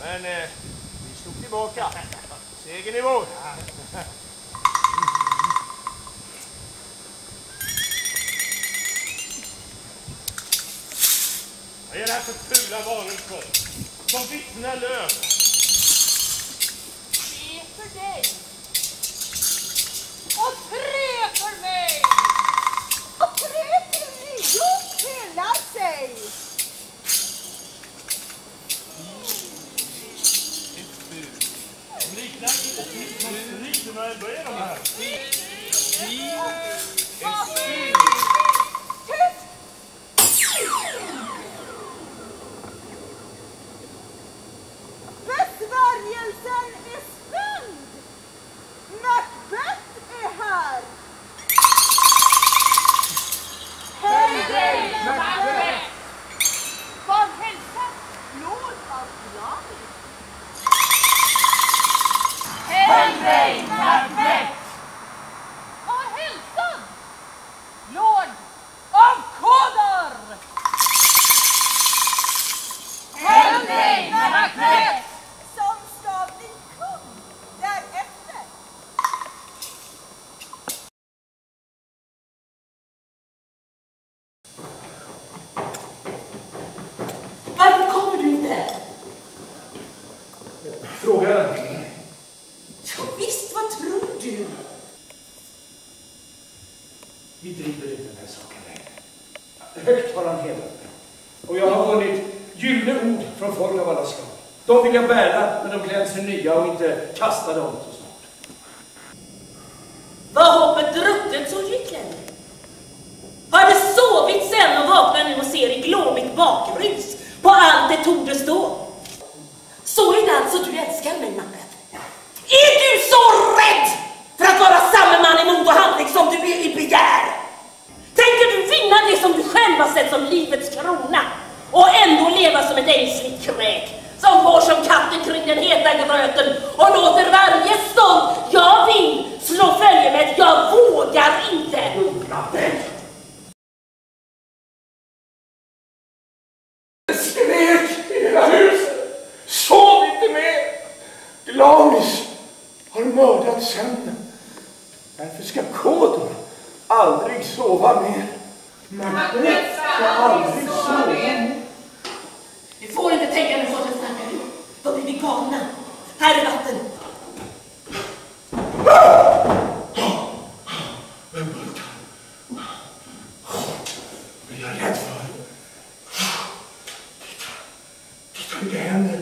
Men eh, vi slog tillbaka. Segern är vår. Vad är det här för fula varelser som vittnar löv. Tre för dig. Och tre för mig. Och tre för mig. Just hela sig. De liknar inte monsterriter, men ändå är de här. Tyst! Besvärjelsen är spänd. Macbeth är här. Hej dig, Macbeth! Vad hälsar Lord av Glamis? Hej dig, Macbeth! Vad hälsar Lord av Kodar? Hej dig, Macbeth! Som ska bli kung därefter. Varför kommer du inte? Fråga Ja, visst, vad tror du? Vi driver inte den här saken längre. Högt har han hedrat mig. Och jag har vunnit gyllene ord från folk av alla slag. De vill jag bära, men de glänser nya och inte kasta dem så snart. Var hoppet ruttet så gick längre? Har det sovit sen och vaknar nu och ser i glåmigt bakrus på allt det torde stå? Så är det alltså du älskar mig, mannen! Är du så rädd för att vara samme man i mod och handling som du är i begär? Tänker du vinna det som du själv har sett som livets krona och ändå leva som ett ängsligt kräk som kring den heta gröten och låter varje stånd jag vill slå följe med jag vågar inte? Skrek i hela huset. Sov inte mer. Glamis har mördat sömnen. Därför ska Kodor aldrig sova mer. Macbeth ska aldrig sova mer. Du får inte tänka den sortens tankar. Då. Här är vatten. Men Bultan, är jag rädd för? Titta, titta hur det händer.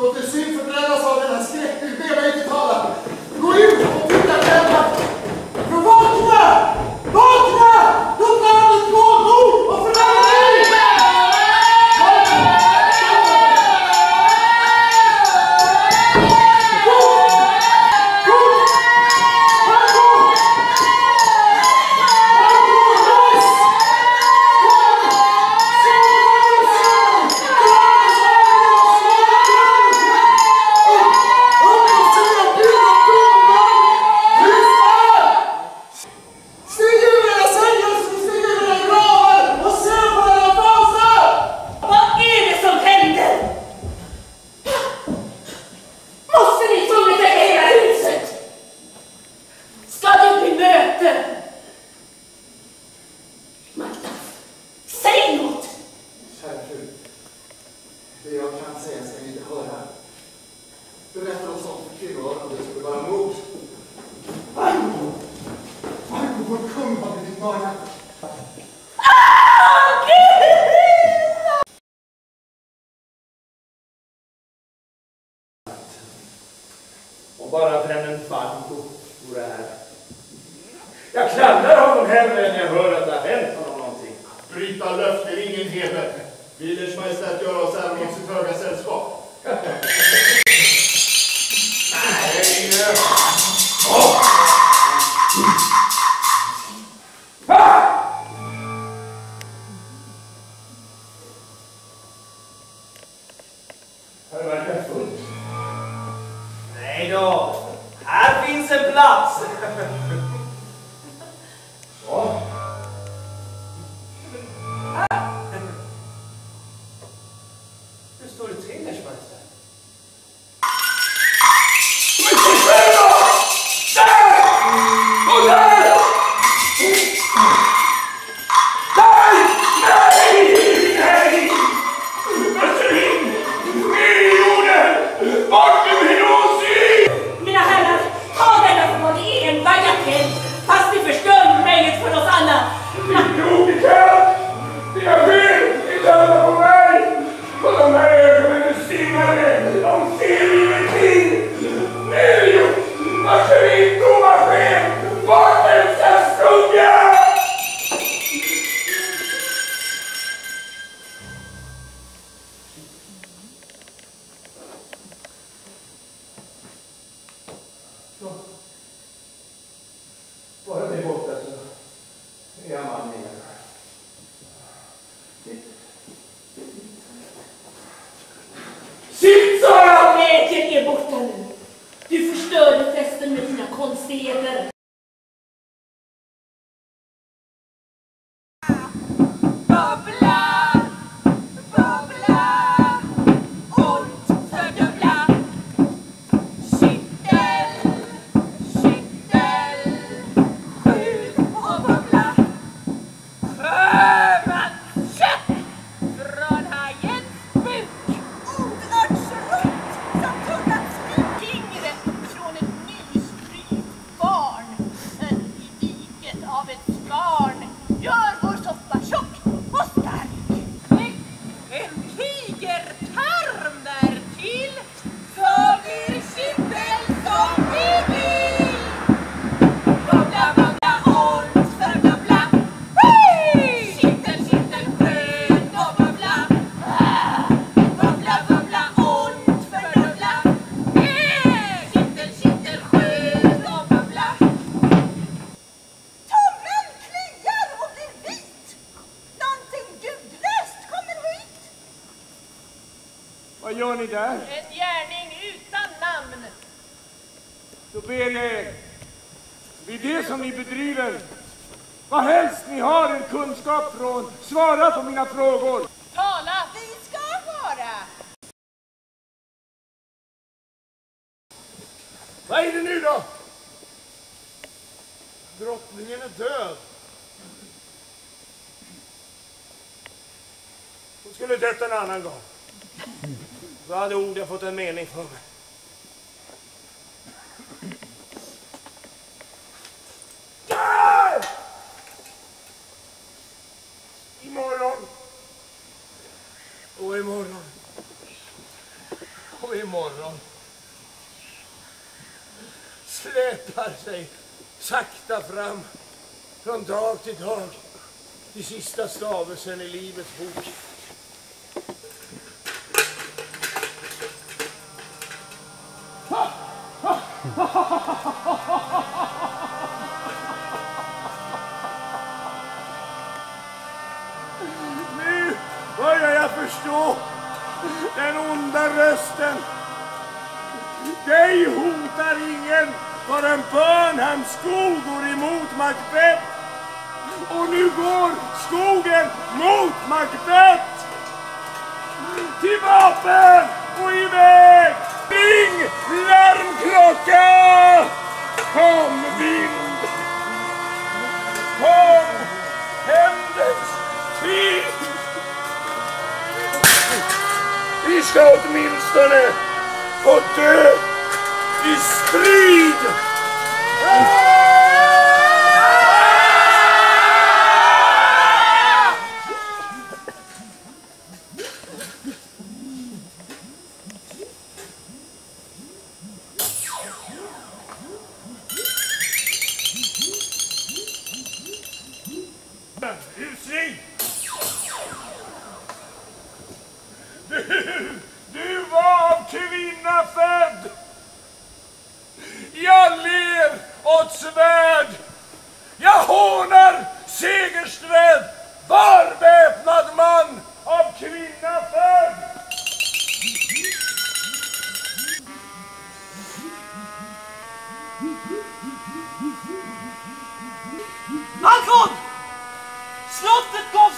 Låt er syn förbrännas av den här skräcken. ber mig inte tala. Gå ut kung har blivit onseker. Gör ni där? En gärning utan namn. Då ber jag er, vid det som ni bedriver, vad helst ni har er kunskap från, svara på mina frågor. Tala! Vi ska vara. Vad är det nu då? Drottningen är död. Hon skulle dött en annan gång. Då hade orden fått en mening för mig. Imorgon. Och imorgon. Och imorgon släpar sig sakta fram från dag till dag till sista stavelsen i livets bok. Nu börjar jag förstå den onda rösten dig hotar ingen förrän Burnhams skog går emot Macbeth. Och nu går skogen mot Macbeth. Till vapen och iväg! Ring larmklocka! Kom vind! Kom hämndens tid! Vi ska åtminstone få dö i strid! Husring! Du, du var av kvinna född! Jag ler åt svärd! Jag hånar segersträd! Var väpnad man av kvinna född! Malcolm!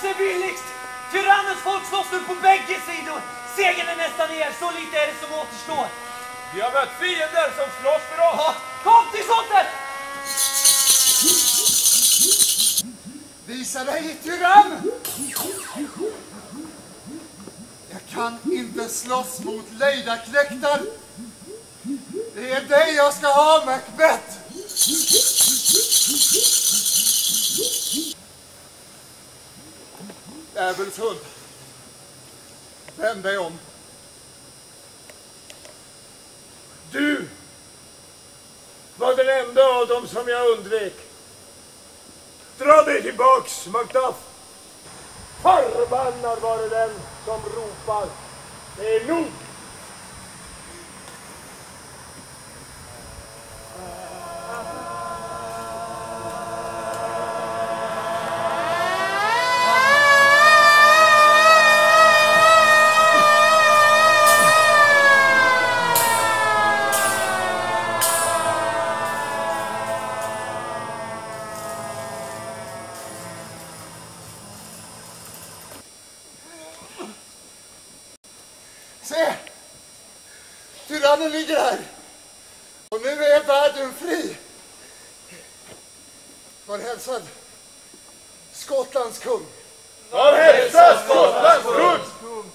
Sig villigst! Tyrannens folk slåss nu på bägge sidor! Segern är nästan er, så lite är det som återstår. Vi har mött fiender som slåss för oss! Ja, Kom till slottet! Visa dig, tyrann! Jag kan inte slåss mot lejdaknektar. Det är dig jag ska ha, Macbeth! Djävulshund. Vänd dig om. Du var den enda av dem som jag undvek. Dra dig tillbaks, Macduff! Förbannad vare den som ropar. Det är nog! Tyrannen ligger här. Och nu är världen fri. Var hälsad Skottlands kung. Var hälsad, Skottlands kung!